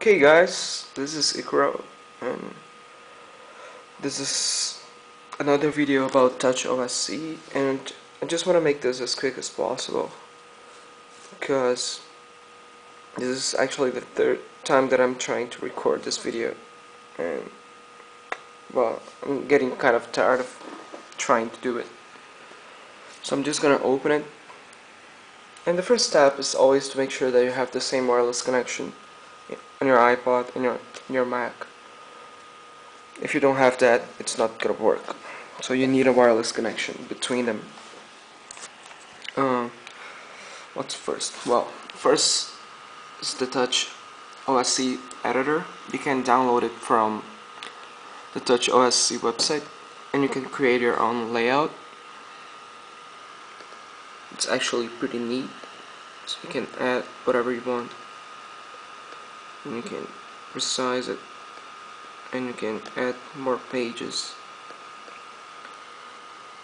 Okay guys, this is Ícaro and this is another video about Touch OSC and I just want to make this as quick as possible because this is actually the third time that I'm trying to record this video and well I'm getting kind of tired of trying to do it. So I'm just gonna open it and the first step is always to make sure that you have the same wireless connection on your iPod and your your Mac. If you don't have that, it's not gonna work. So you need a wireless connection between them. Uh, what's first? Well, first is the Touch OSC editor. You can download it from the Touch OSC website, and you can create your own layout it's actually pretty neat so you can add whatever you want and you can resize it and you can add more pages.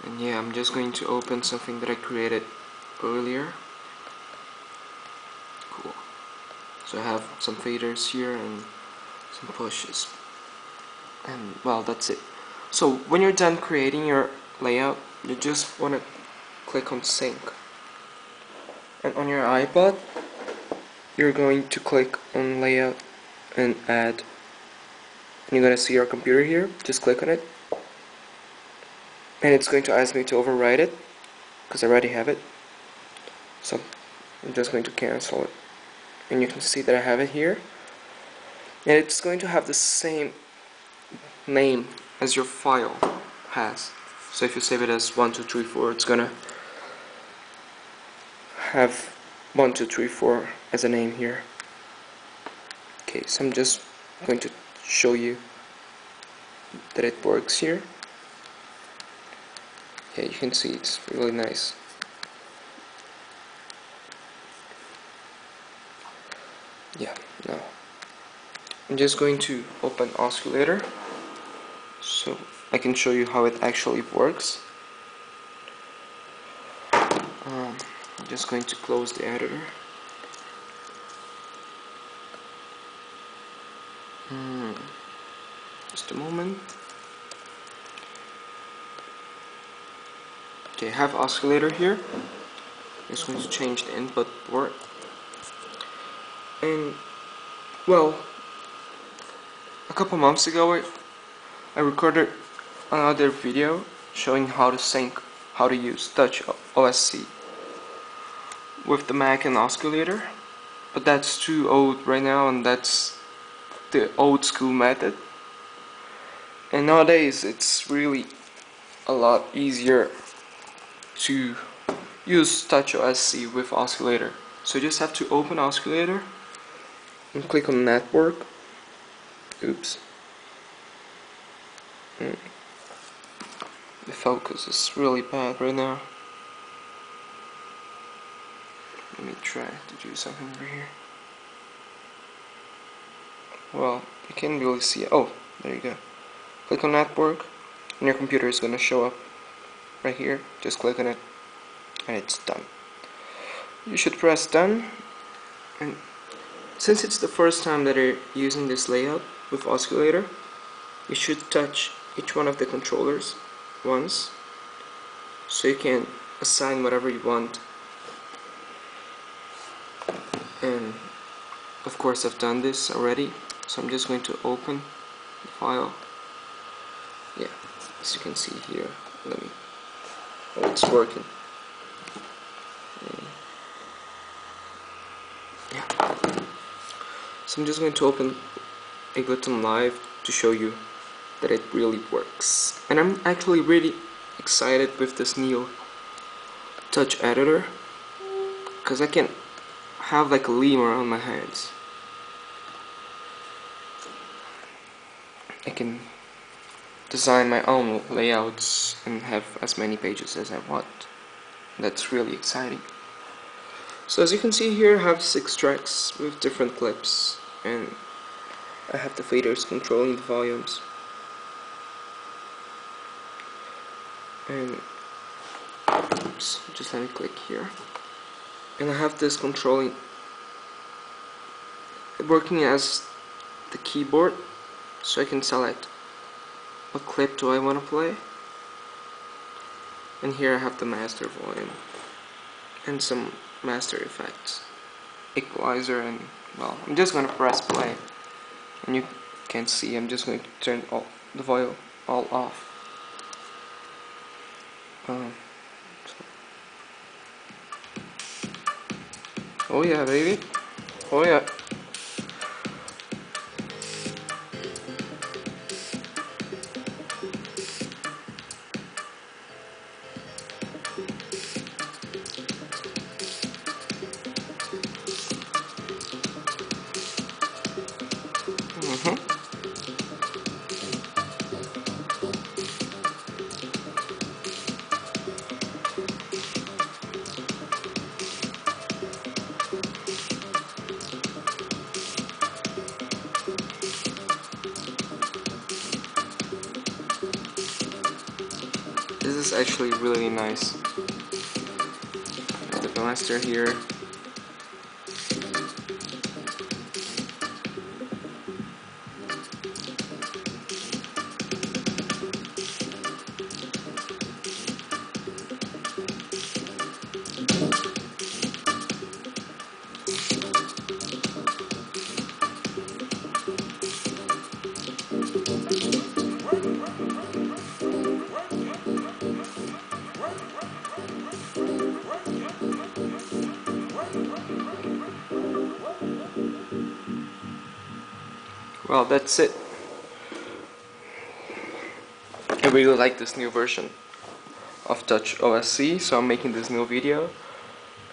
And yeah I'm just going to open something that I created earlier. Cool. So I have some faders here and some pushes. And well that's it. So when you're done creating your layout you just want to click on sync. And on your iPod you're going to click on layout and add and you're gonna see your computer here. Just click on it. And it's going to ask me to overwrite it because I already have it. So I'm just going to cancel it. And you can see that I have it here. And it's going to have the same name as your file has. So if you save it as 1234 it's gonna have 1, 2, 3, 4 as a name here. Okay, so I'm just going to show you that it works here. Yeah, you can see it's really nice. Yeah, now I'm just going to open OSCulator so I can show you how it actually works. I'm just going to close the editor. Hmm. just a moment. Okay I have OSCulator here. I'm just going to change the input port. And well a couple months ago I, I recorded another video showing how to sync how to use Touch OSC with the Mac and OSCulator but that's too old right now and that's the old school method. And nowadays it's really a lot easier to use Touch OSC with OSCulator. So you just have to open OSCulator and click on network. Oops. Mm. the focus is really bad right now let me try to do something over here. Well you can't really see it. Oh there you go. Click on network and your computer is gonna show up right here. Just click on it and it's done. You should press done. And since it's the first time that you're using this layout with OSCulator you should touch each one of the controllers once so you can assign whatever you want and of course I've done this already so I'm just going to open the file. Yeah as you can see here let me oh it's working. Yeah. So I'm just going to open Ableton Live to show you that it really works. And I'm actually really excited with this new touch editor because I can have like a Lemur on my hands. I can design my own layouts and have as many pages as I want. That's really exciting. So as you can see here I have six tracks with different clips and I have the faders controlling the volumes and oops, just let me click here and I have this controlling working as the keyboard so I can select what clip do I want to play. And here I have the master volume and some master effects equalizer and well I'm just gonna press play. And you can see I'm just going to turn all the volume all off. Um, so. oh yeah baby. Oh yeah is actually really nice. The master here. Well, that's it. I really like this new version of Touch OSC, so I'm making this new video.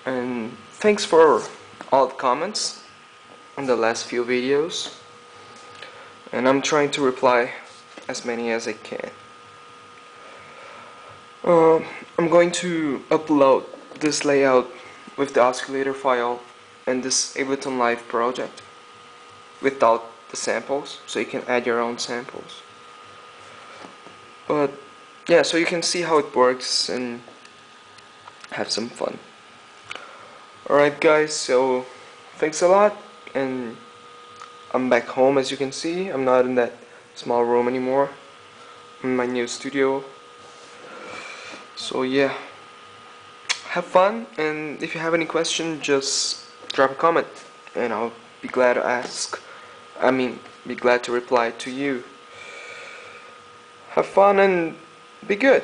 And thanks for all the comments on the last few videos. And I'm trying to reply as many as I can. Uh, I'm going to upload this layout with the OSCulator file and this Ableton Live project without the samples so you can add your own samples. But yeah so you can see how it works and have some fun. Alright guys so thanks a lot and I'm back home as you can see. I'm not in that small room anymore. I'm in my new studio. So yeah. Have fun and if you have any question just drop a comment and I'll be glad to ask I mean, be glad to reply to you. Have fun and be good.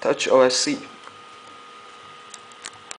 Touch OSC.